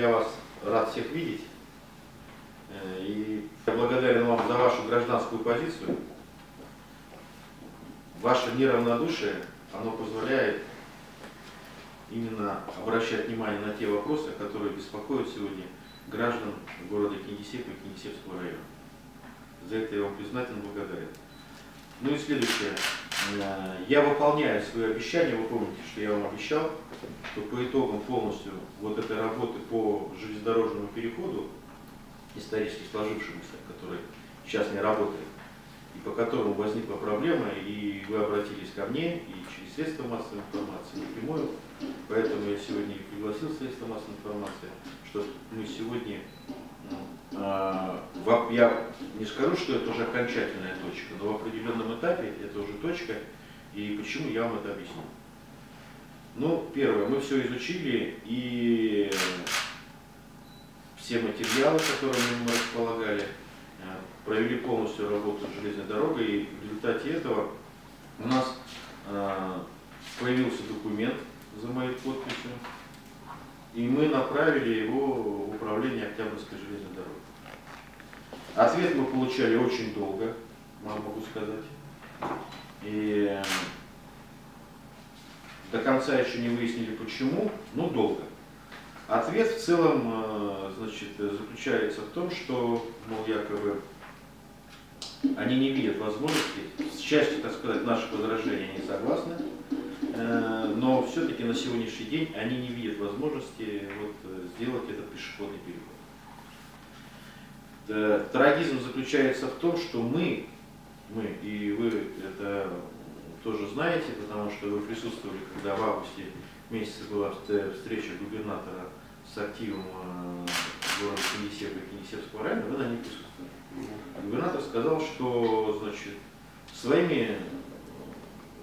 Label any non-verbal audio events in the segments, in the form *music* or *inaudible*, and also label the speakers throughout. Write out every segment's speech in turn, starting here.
Speaker 1: Я вас рад всех видеть. Э, И я благодарен вам за вашу гражданскую позицию. Ваше неравнодушие, оно позволяет именно обращать внимание на те вопросы, которые беспокоят сегодня граждан города Кингисеппа и Кингисеппского района. За это я вам признательно благодарен. Ну и следующее. Э, Я выполняю свои обещания. Вы помните, что я вам обещал, что по итогам полностью вот этой работы по железнодорожному переходу, исторически сложившемуся, который сейчас не работает, и по которому возникла проблема, и вы обратились ко мне, и через средства массовой информации, напрямую, поэтому я сегодня и пригласил средства массовой информации, что мы сегодня я не скажу, что это уже окончательная точка, но в определенном этапе это уже точка, и почему я вам это объясню. Ну, первое, мы все изучили, и все материалы, которыми мы располагали, э, провели полностью работу с железной дорогой, и в результате этого у нас э, появился документ за моей подписью, и мы направили его в управление Октябрьской железной дороги. Ответ мы получали очень долго, могу сказать. И э, до конца еще не выяснили почему, но долго. Ответ в целом э, значит, заключается в том, что, мол, якобы они не видят возможности, с частью, так сказать, наших возражений они согласны, э, но все-таки на сегодняшний день они не видят возможности вот, сделать этот пешеходный переход. Э, Трагизм заключается в том, что мы, мы, и вы это тоже знаете, потому что вы присутствовали, когда в августе месяце была вст- встреча губернатора с активом э, города Кингисеппа и Кингисеппского района, вы на ней присутствовали. Губернатор сказал, что значит, своими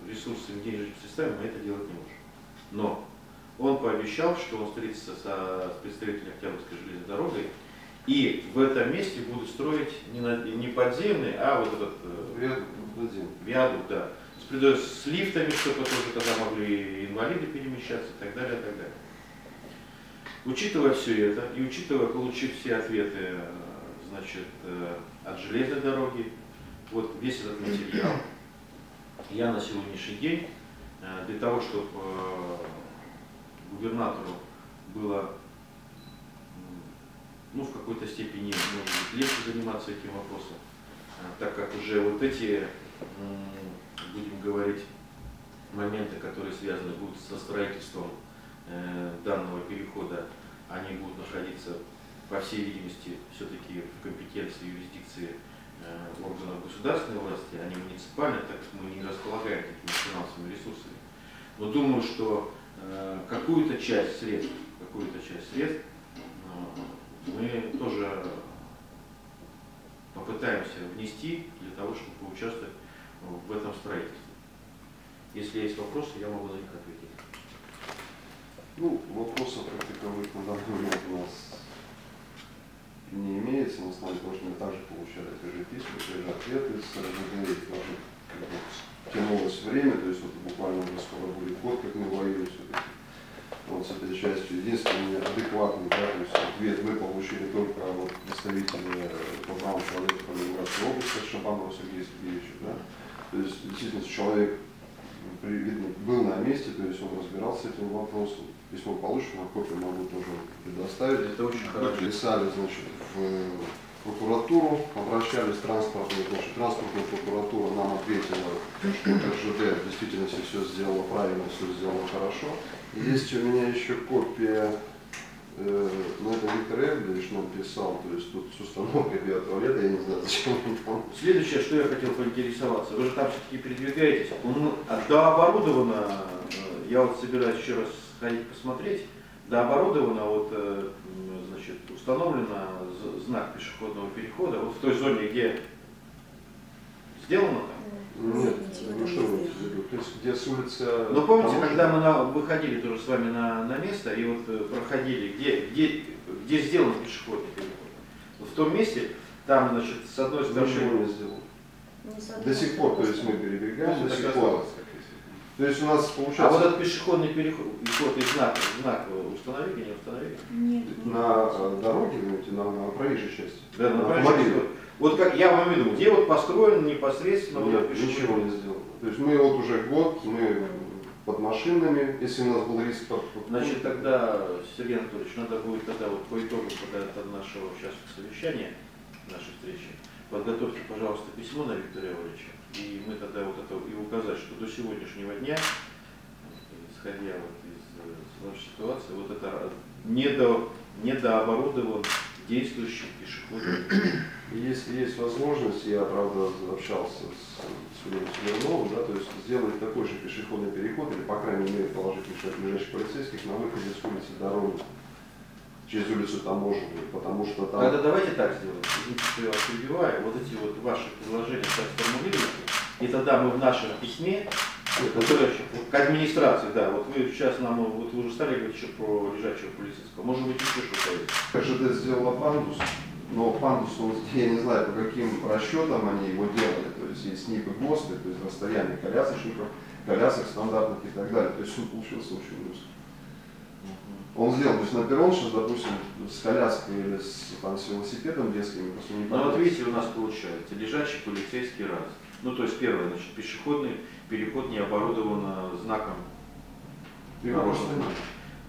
Speaker 1: ресурсами, денежными средствами мы это делать не можем. Но он пообещал, что он встретится со, с представителем Октябрьской железной дорогой, и в этом месте будут строить не, на- не подземный, а вот этот э,
Speaker 2: Виадук,
Speaker 1: виадук, да, с, с лифтами, чтобы тоже тогда могли инвалиды перемещаться и так далее, и так далее. Учитывая все это и учитывая, получив все ответы э, значит, э, от железной дороги, вот весь этот материал, я на сегодняшний день для того, чтобы губернатору было ну, в какой-то степени, может быть, легче заниматься этим вопросом, э, так как уже вот эти, будем говорить, моменты, которые связаны будут со строительством э, данного перехода, они будут находиться, по всей видимости, все-таки в компетенции юрисдикции э, органов государственной власти, а не муниципальной, так как мы не располагаем такими финансовыми ресурсами. Но думаю, что э, какую-то часть средств, какую-то часть средств мы тоже попытаемся внести для того, чтобы поучаствовать в этом строительстве. Если есть вопросы, я могу на них ответить.
Speaker 2: Ну, вопросов как таковых на данный момент у нас не имеется. Мы с вами мы также получали те же письма, те же ответы с РЖД. Как бы тянулось время, то есть вот буквально уже скоро будет год, как мы воюем все-таки. Вот с этой частью. Единственный адекватный, да, то есть ответ мы получили только от представителя по правам человека по Ленинградской области, Шабанова Сергея Сергеевича, да. То есть действительно человек видно, был на месте, то есть он разбирался с этим вопросом. Письмо получено, копию могу тоже предоставить.
Speaker 1: Это очень хорошо.
Speaker 2: Писали, значит, в прокуратуру, обращались в транспортную, значит, транспортная прокуратура нам ответила, что РЖД в действительности все сделала правильно, все сделала хорошо. Есть у меня еще копия, э, ну это Виктор Эвлевич нам писал, то есть тут с установкой биотуалета, я не знаю, зачем он там.
Speaker 1: Следующее, что я хотел поинтересоваться, вы же там все-таки передвигаетесь, он дооборудовано, э, я вот собираюсь еще раз сходить посмотреть, дооборудовано, вот, э, значит, установлено знак пешеходного перехода, вот в той зоне, где сделано там.
Speaker 2: Нет, ну что вы имеете в виду? То есть где с улицы...
Speaker 1: Ну, помните, когда мы на- выходили тоже с вами на, на место и вот э, проходили, где, где, где сделан пешеходный переход? Вот в том месте, там, значит, с одной стороны...
Speaker 2: Ничего не сделал.
Speaker 3: Не с одной
Speaker 2: До сих пор, то есть мы
Speaker 1: Ну,
Speaker 2: передвигаем, до сих пор. То есть у нас
Speaker 1: А
Speaker 2: получается
Speaker 1: вот этот пешеходный переход и знак, знак установили, не установили?
Speaker 3: Нет.
Speaker 2: на э, дороге, на, на проезжей части.
Speaker 1: Да, ну,
Speaker 2: на
Speaker 1: понимаешь,
Speaker 2: автомобиле.
Speaker 1: вот- Вот как я вам веду, где вот построен непосредственно вот
Speaker 2: Нет,
Speaker 1: этот пешеходный
Speaker 2: ничего не сделано. То есть мы вот уже год, мы под машинами, если у нас был риск под, под-
Speaker 1: Значит, тогда, Сергей Анатольевич, надо будет тогда вот по когда это нашего сейчас совещания, нашей встречи, подготовьте, пожалуйста, письмо на Виктора Ивановича, и мы тогда вот это и указать, что до сегодняшнего дня, исходя вот из э, сложной ситуации, вот это недо, недооборудован действующий пешеходный
Speaker 2: Если есть возможность, я, правда, общался с Сергеем Смирновым, да, то есть сделать такой же пешеходный переход, или, по крайней мере, положить лежащих полицейских на выходе с улицы Дороги через улицу Таможенную, потому что там...
Speaker 1: Тогда давайте так сделаем, извините, что я вас перебиваю, вот эти вот ваши предложения так сформулируйте, и тогда мы в нашем письме
Speaker 2: ну,
Speaker 1: Который к администрации, да, вот вы сейчас нам, вот вы уже стали говорить еще про лежачего полицейского, может быть еще что-то есть.
Speaker 2: РЖД сделала пандус, но пандус, он, я не знаю, по каким расчетам они его делали, то есть есть СНИП и ГОСТы, то есть расстояние колясочников, колясок стандартных и так далее, то есть он получился очень узкий. Он сделал, то есть на перрон сейчас, допустим, с коляской или с, там, с велосипедом детским, просто не
Speaker 1: Ну вот видите, у нас получается лежачий полицейский раз. Ну то есть первое, значит, пешеходный переход не оборудован э, знаком дорожного.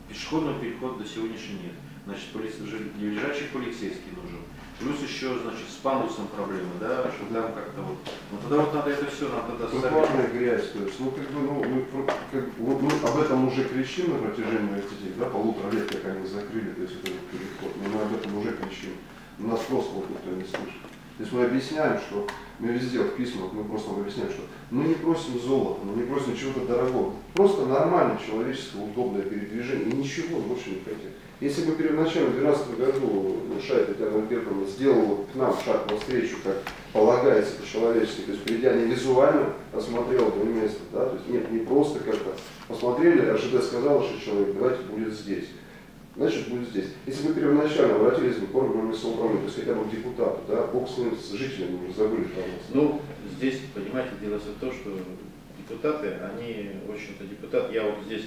Speaker 1: Пешеходного перехода до сегодняшнего нет. Значит, полиц- же- лежачий полицейский нужен. Плюс еще, значит, с пандусом проблемы, да, что там как-то вот. Ну тогда вот надо это все, нам тогда составить.
Speaker 2: Тротуарная грязь, то есть, ну, как бы, ну, мы, как, вот мы об этом уже кричим на протяжении этих, да, полутора лет, как они закрыли, то есть, этот переход, но мы об этом уже кричим. Нас просто вот никто не слышит. То есть мы объясняем, что мы везде в письмах, мы просто объясняем, что мы не просим золота, мы не просим чего-то дорогого. Просто нормальное человеческое, удобное передвижение и ничего больше не хотим. Если бы первоначально в 2012 году Шай Татьяна Германовна сделала к нам шаг навстречу, как полагается по-человечески, то есть придя не визуально, осмотрела бы место, да, то есть нет, не просто как-то посмотрели, РЖД сказала, что человек, давайте будет здесь. Значит, будет здесь. Если бы первоначально обратились бы к органам самоуправления, то есть хотя бы к депутату, да, бог с ним, с жителями уже забыли, пожалуйста.
Speaker 1: Ну, здесь, понимаете, дело в том, что депутаты, они, в общем-то, депутат, я вот здесь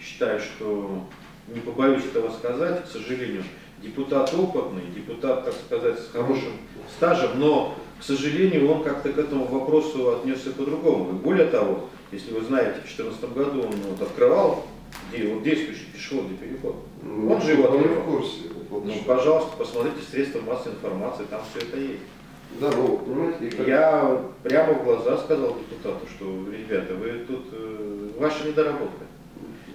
Speaker 1: считаю, что, не побоюсь этого сказать, к сожалению, депутат опытный, депутат, так сказать, с хорошим стажем, но, к сожалению, он как-то к этому вопросу отнесся по-другому. И более того, если вы знаете, в 2014 году он вот открывал де- вот действующий пешеходный переход.
Speaker 2: Ну,
Speaker 1: Он же его
Speaker 2: не в курсе. Вот
Speaker 1: Ну, пожалуйста, посмотрите средства массовой информации, там все это есть.
Speaker 2: Да, ну, понимаете, как-
Speaker 1: Я прямо в глаза сказал депутату, что, ребята, вы тут, э, ваша недоработка.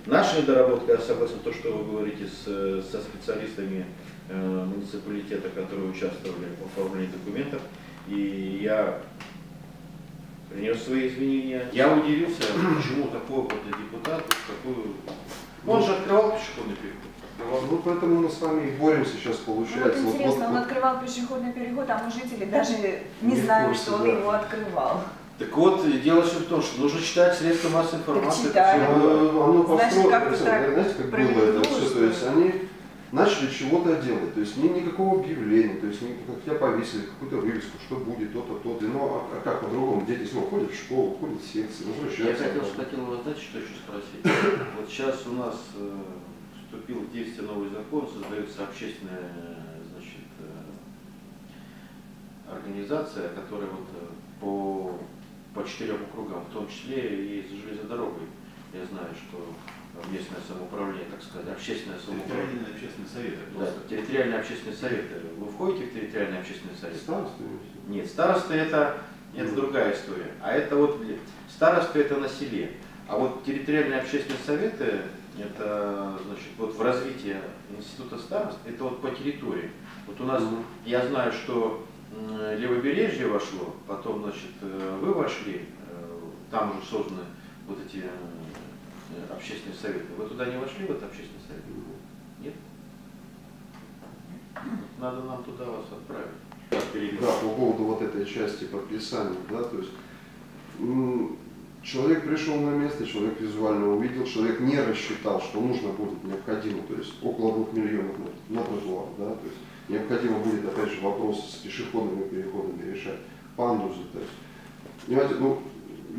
Speaker 1: Наша недоработка, я согласен то, что вы говорите с, со специалистами э, муниципалитета, которые участвовали в оформлении документов, и я принес свои извинения. Я удивился, почему такой опытный депутат, вот такую... Он же открывал пешеходный переход.
Speaker 2: Ну, поэтому мы с вами и боремся сейчас,
Speaker 3: Ну, вот
Speaker 2: получается. Вот-
Speaker 3: интересно,
Speaker 2: вот-
Speaker 3: он открывал пешеходный переход, а мы жители даже не
Speaker 2: Не
Speaker 3: знаем,
Speaker 2: курсе,
Speaker 3: что он
Speaker 2: да.
Speaker 3: его открывал.
Speaker 1: Так вот, дело все в том, что нужно читать средства массовой информации. это
Speaker 3: читаем.
Speaker 2: Оно
Speaker 3: Значит,
Speaker 2: построено,
Speaker 3: так
Speaker 2: знаете, как было это все, то есть они начали чего-то делать, то есть ни, никакого объявления, то есть ни, как тебя повесили, какую-то вывеску, что будет, то-то, то-то, ну а, а как по-другому, дети снова ходят в школу, ходят в секции,
Speaker 1: Я
Speaker 2: возвращаются.
Speaker 1: хотел,
Speaker 2: обратно.
Speaker 1: хотел вас, знаете, что еще спросить? *coughs* Вот сейчас у нас э, вступил в действие новый закон, создается общественная значит, э, организация, которая вот э, по, по четырем округам, в том числе и с железной дорогой. Я знаю, что местное самоуправление, так сказать, общественное самоуправление.
Speaker 4: Территориальные общественные советы.
Speaker 1: Да, территориальные общественные советы. Вы входите в территориальные общественные советы?
Speaker 2: Староста, имеете?
Speaker 1: Нет, староста это, это
Speaker 2: Ну.
Speaker 1: другая история. А это вот для- староста это на селе. А вот территориальные общественные советы, это значит вот в развитии института старост, это вот по территории. Вот у нас,
Speaker 2: Мгм.
Speaker 1: я знаю, что левобережье вошло, потом, значит, э, вы вошли, э, там уже созданы вот эти э, общественные советы. Вы туда не вошли, в этот общественный совет? Нет? Надо нам туда вас отправить.
Speaker 2: Да, по поводу вот этой части подписания, да, то есть человек пришел на место, человек визуально увидел, человек не рассчитал, что нужно будет необходимо, то есть около двух миллионов на, тротуар, да, то есть необходимо будет опять же вопрос с пешеходными переходами решать, пандусы, то есть, понимаете, ну,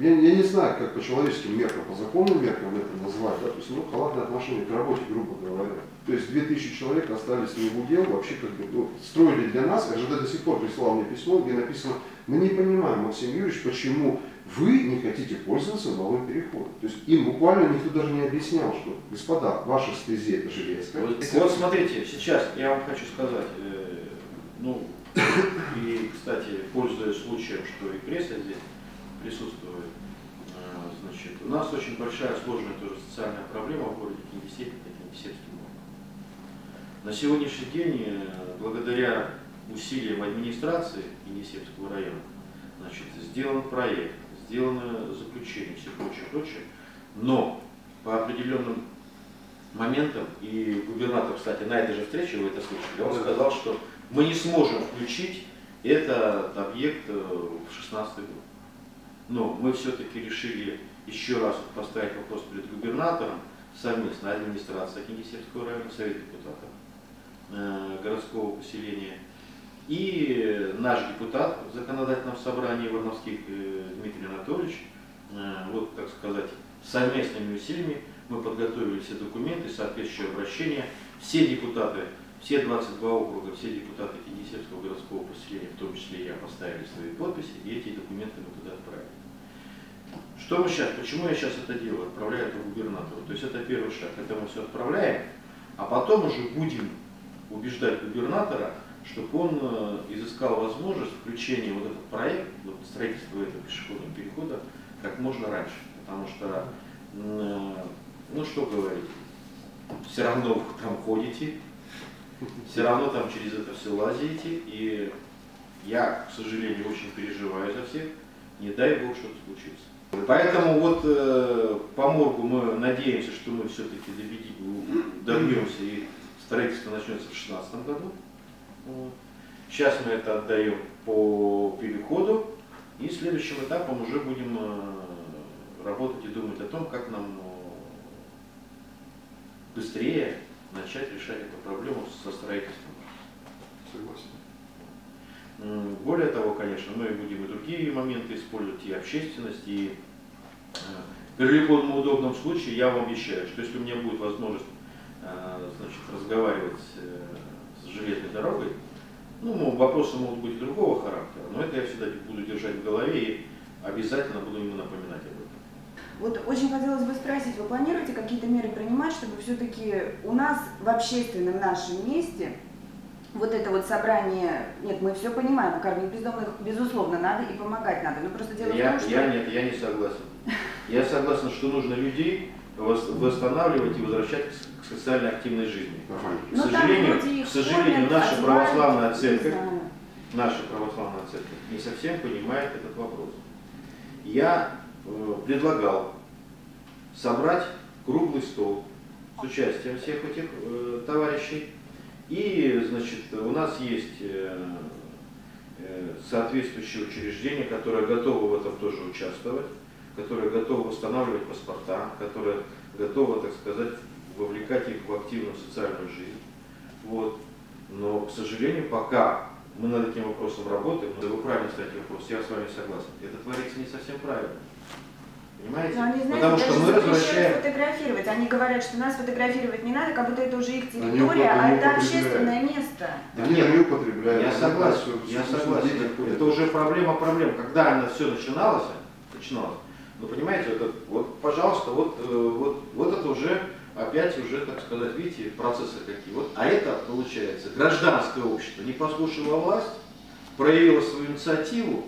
Speaker 2: я, я не знаю, как по человеческим меркам, по законным меркам это назвать, да, то есть, ну, халатное отношение к работе, грубо говоря. То есть 2000 человек остались не в удел, вообще как бы, ну, строили для нас, РЖД до сих пор прислал мне письмо, где написано, мы не понимаем, Максим Юрьевич, почему вы не хотите пользоваться новым переходом. То есть им буквально никто даже не объяснял, что, господа, ваша стези это железка.
Speaker 1: Вот, вот смотрите, сейчас я вам хочу сказать, э, ну, и, кстати, пользуясь случаем, что и пресса здесь присутствует, э, значит, у нас очень большая сложная тоже социальная проблема в городе Кингисеппе, Кингисеппским округом. На сегодняшний день, э, благодаря усилиям администрации Кингисеппского района, значит, сделан проект, сделано заключение, все прочее, прочее, но по определенным моментам, и губернатор, кстати, на этой же встрече, вы это слышали, он сказал, что мы не сможем включить этот объект э, в 16 год. Но мы все-таки решили еще раз поставить вопрос перед губернатором, совместно администрация Кингисеппского района, совет депутатов э, городского поселения и наш депутат в законодательном собрании Варновских э, Дмитрий Анатольевич, э, вот, так сказать, совместными усилиями мы подготовили все документы, соответствующие обращения. Все депутаты все 22 округа, все депутаты Кингисеппского городского поселения, в том числе я, поставили свои подписи, и эти документы мы туда отправили. Что мы сейчас, почему я сейчас это делаю? Отправляю это губернатору. То есть это первый шаг, это мы все отправляем, а потом уже будем убеждать губернатора, чтобы он э, изыскал возможность включения вот этот проект, вот строительства этого пешеходного перехода как можно раньше. Потому что, э, ну что говорить, все равно вы там ходите, все равно там через это все лазите, и я, к сожалению, очень переживаю за всех, не дай бог что-то случится. Поэтому вот э, по моргу мы надеемся, что мы все-таки добьемся и строительство начнется в 2016 году. Вот. Сейчас мы это отдаем по переходу, и следующим этапом уже будем э, работать и думать о том, как нам э, быстрее начать решать эту проблему со строительством.
Speaker 2: Согласен.
Speaker 1: Более того, конечно, мы будем и другие моменты использовать, и общественность, и э, при любом удобном случае я вам обещаю, что если у меня будет возможность э, значит, разговаривать э, с железной дорогой, ну, вопросы могут быть другого характера, но это я всегда буду держать в голове и обязательно буду ему напоминать об этом.
Speaker 3: Вот очень хотелось бы спросить, вы планируете какие-то меры принимать, чтобы все-таки у нас в общественном нашем месте вот это вот собрание, нет, мы все понимаем, кормить бездомных, безусловно, надо и помогать надо, но просто дело
Speaker 1: я,
Speaker 3: в том, что...
Speaker 1: Я нет, я не согласен. Я согласен, что нужно людей восстанавливать и возвращать к социально активной жизни. К
Speaker 3: ну,
Speaker 1: сожалению, к сожалению наша православная церковь, наша православная церковь не совсем понимает этот вопрос. Я Э, предлагал собрать круглый стол с участием всех этих э, товарищей. И, значит, у нас есть э, э, соответствующие учреждения, которые готовы в этом тоже участвовать, которые готовы восстанавливать паспорта, которые готовы, так сказать, вовлекать их в активную социальную жизнь. Вот. Но, к сожалению, пока мы над этим вопросом работаем, но вы правильно ставите вопрос, я с вами согласен, это творится не совсем правильно. Понимаете?
Speaker 3: Но они, знаете,
Speaker 1: Потому что мы возвращаем...
Speaker 3: фотографировать. Они говорят, что нас фотографировать не надо, как будто это уже их территория, а это общественное место.
Speaker 2: Да нет, они употребляют.
Speaker 1: Я согласен, я согласен. Это уже проблема проблем. Когда она все начиналось, начиналось, ну понимаете, это, вот, пожалуйста, вот, э, вот, вот это уже опять уже, так сказать, видите, процессы какие. Вот, а это, получается, гражданское общество не послушало власть, проявило свою инициативу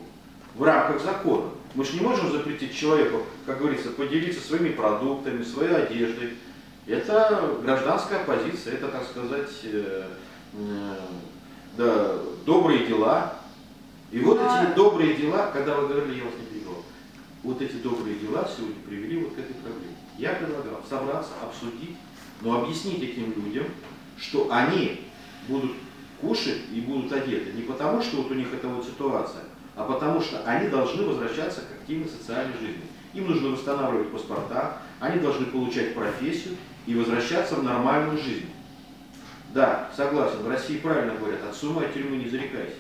Speaker 1: в рамках закона. Мы же не можем запретить человеку, как говорится, поделиться своими продуктами, своей одеждой. Это гражданская позиция, это, так сказать, э, э, да, добрые дела. И вот
Speaker 3: да.
Speaker 1: эти добрые дела, когда вы говорили, я вас не перебивал, вот эти добрые дела сегодня привели вот к этой проблеме. Я предлагал собраться, обсудить, но объяснить этим людям, что они будут кушать и будут одеты не потому, что вот у них эта вот ситуация, а потому что они должны возвращаться к активной социальной жизни. Им нужно восстанавливать паспорта, они должны получать профессию и возвращаться в нормальную жизнь. Да, согласен, в России правильно говорят, от суммы от тюрьмы не зарекайся.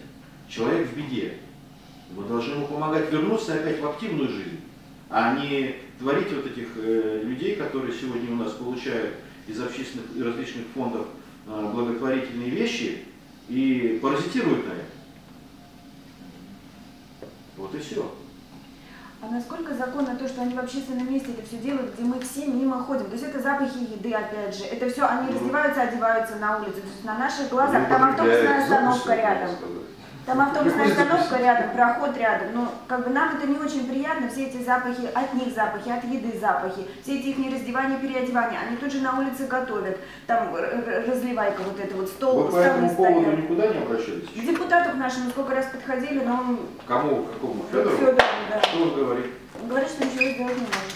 Speaker 1: Человек в беде. Мы должны ему помогать вернуться опять в активную жизнь. а не творить вот этих э, людей, которые сегодня у нас получают из общественных и различных фондов э, благотворительные вещи и паразитируют на этом. Все.
Speaker 3: А насколько законно то, что они в общественном месте это все делают, где мы все мимо ходим? То есть это запахи еды, опять же. Это все, они
Speaker 2: Ну.
Speaker 3: раздеваются, одеваются на улице. То есть на наших глазах,
Speaker 2: Не
Speaker 3: там автобусная остановка рядом. Там автобусная остановка рядом, проход рядом. Ну, как бы нам это не очень приятно, все эти запахи, от них запахи, от еды запахи, все эти их раздевания, переодевания. Они тут же на улице готовят. Там разливайка вот это вот, стол,
Speaker 1: Вы по этому поводу
Speaker 3: стоят.
Speaker 1: никуда не обращались?
Speaker 3: К депутату к нашему сколько раз подходили, но он...
Speaker 1: Кому, какому?
Speaker 3: Федору,
Speaker 1: Федору?
Speaker 3: да.
Speaker 1: Что он говорит?
Speaker 3: Говорит, что ничего сделать не может.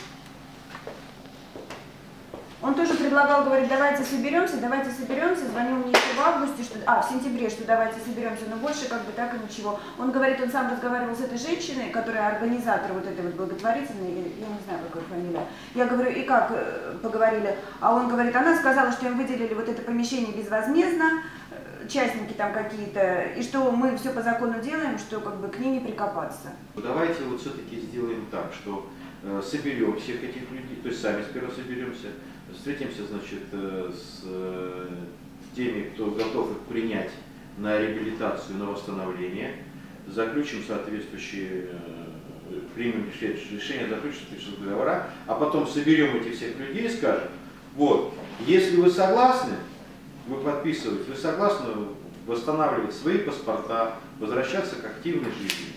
Speaker 3: Он тоже предлагал, говорит, давайте соберемся, давайте соберемся. Звонил мне еще в августе, что, а, в сентябре, что давайте соберемся, но больше как бы так и ничего. Он говорит, он сам разговаривал с этой женщиной, которая организатор вот этой вот благотворительной, я, не знаю, какая фамилия. Я говорю, и как э, поговорили? А он говорит, она сказала, что им выделили вот это помещение безвозмездно, э, частники там какие-то, и что мы все по закону делаем, что как бы к ней не прикопаться.
Speaker 1: Давайте вот все-таки сделаем так, что э, соберем всех этих людей, то есть сами сперва соберемся, встретимся, значит, э, с э, теми, кто готов их принять на реабилитацию, на восстановление, заключим соответствующие, э, примем решение, заключим соответствующие договора, а потом соберем этих всех людей и скажем, вот, если вы согласны, вы подписываете, вы согласны восстанавливать свои паспорта, возвращаться к активной жизни.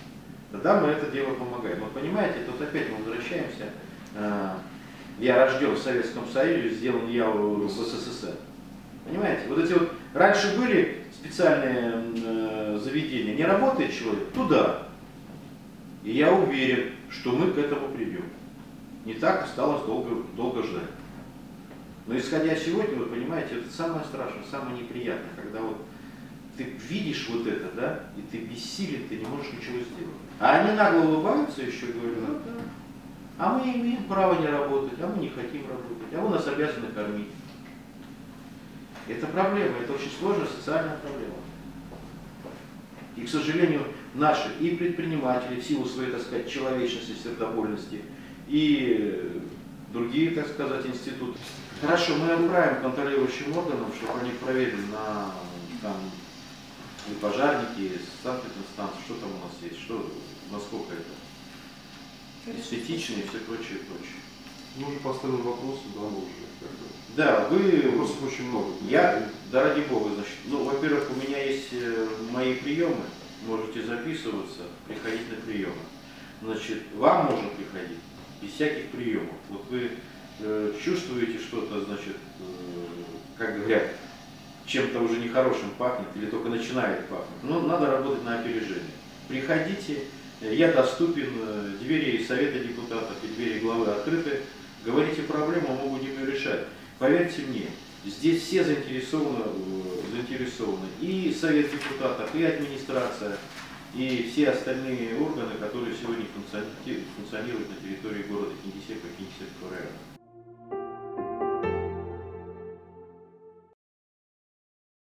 Speaker 1: Тогда мы это дело помогаем. Вот понимаете, тут опять мы возвращаемся. Я рожден в Советском Союзе, сделан я в СССР. Понимаете? Вот эти вот раньше были специальные э, заведения, не работает человек, туда. И я уверен, что мы к этому придем. Не так осталось долго, долго ждать. Но исходя сегодня, вы понимаете, это самое страшное, самое неприятное, когда вот ты видишь вот это, да, и ты бессилен, ты не можешь ничего сделать. А они нагло улыбаются еще, говорят, а мы имеем право не работать, а мы не хотим работать, а вы нас обязаны кормить. Это проблема, это очень сложная социальная проблема. И, к сожалению, наши и предприниматели в силу своей, так сказать, человечности, сердобольности, и э, другие, так сказать, институты. Хорошо, мы отправим контролирующим органам, чтобы они проверили на там, и пожарники, и санкт-инстанции, что там у нас есть, что, насколько это эстетично и все прочее, прочее.
Speaker 2: Мы уже поставили вопросы, да, мы уже как бы.
Speaker 1: Да, вы
Speaker 2: Вопросов очень много.
Speaker 1: Я, да ради бога, значит, ну, во-первых, у меня есть э, мои приемы, можете записываться, приходить на приемы. Значит, вам можно приходить без всяких приемов. Вот вы э, чувствуете что-то, значит, э, как говорят, чем-то уже нехорошим пахнет или только начинает пахнуть. Ну, надо работать на опережение. Приходите, я доступен, э, двери Совета депутатов и двери главы открыты. Говорите проблему, мы будем ее решать. Поверьте мне, здесь все заинтересованы, э, заинтересованы. И Совет депутатов, и администрация, и все остальные органы, которые сегодня функциони- функционируют на территории города Кингисеппа и Кингисеппского района.